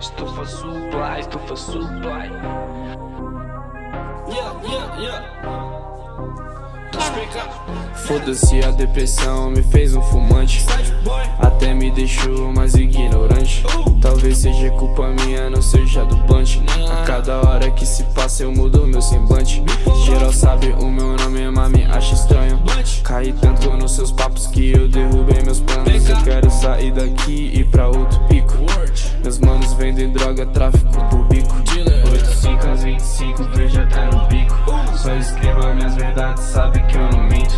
estufa supply, estufa supply. Yeah, yeah, yeah. Foda-se a depressão, me fez um fumante. Até me deixou mais ignorante. Talvez seja culpa minha, não seja do blunt. A cada hora que se passa eu mudo meu semblante. Geral sabe o meu nome, mas me acha estranho. Caí tanto nos seus papos que eu derrubei meus planos. Eu quero sair daqui e vendem droga, tráfico por bico. 8, 5 às 25, vejo até no bico. Só escreva minhas verdades, sabe que eu não minto.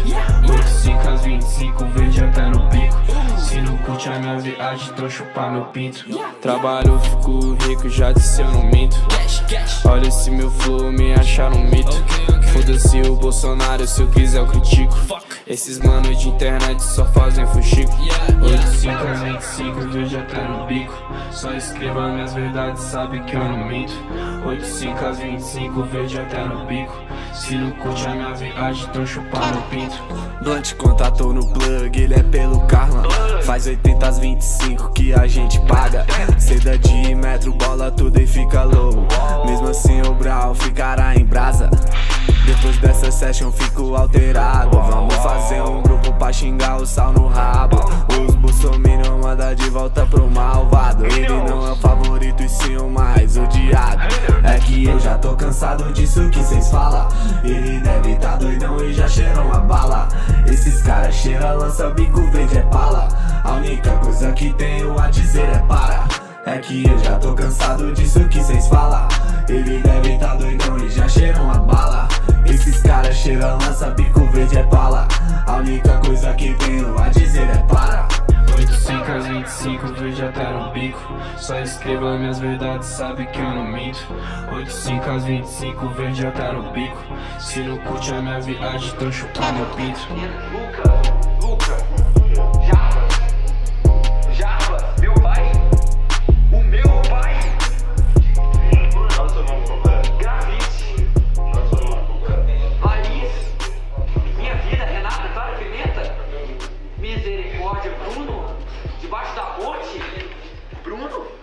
8, 5 às 25, vejo até no bico. Se não curte a minha viagem, tô chupar meu pinto. Trabalho, fico rico, já disse eu não minto. Olha esse meu flow, me acharam um mito. Foda-se o Bolsonaro, se eu quiser eu critico. Esses manos de internet só fazem fuxico. 8, 5 às 25, vejo até no bico. Só escreva minhas verdades, sabe que eu não minto. 8, 5 às 25, vejo até no bico. Se não curte a minha viagem, tô chupar no pinto. Blunt contatou no plug, ele é pelo Karma. Faz 80 às 25 que a gente paga. Seda de metro, bola tudo e fica low. Mesmo assim o Brau ficará em brasa. Depois dessa session fico alterado. Vamos fazer um grupo pra xingar o sal no rabo. Os bolsominion manda de volta pro malvado. Ele não é o favorito e sim o mais odiado. É que eu já tô cansado disso que cês fala. Ele deve tá doidão e já cheiram a bala. Esses caras cheira, lança bico, vende é bala. A única coisa que tenho a dizer é para. É que eu já tô cansado disso que cês fala. Ele deve tá doidão e já cheiram a bala. Esses caras cheiram, lança bico, verde é bala. A única coisa que tenho a dizer é para. 8, 5 às 25, vejo até no bico. Só escreva minhas verdades, sabe que eu não minto. 8, 5 às 25, vejo até no bico. Se não curte a minha viagem, tô chupando meu pinto. misericórdia, Bruno? Debaixo da ponte? Bruno?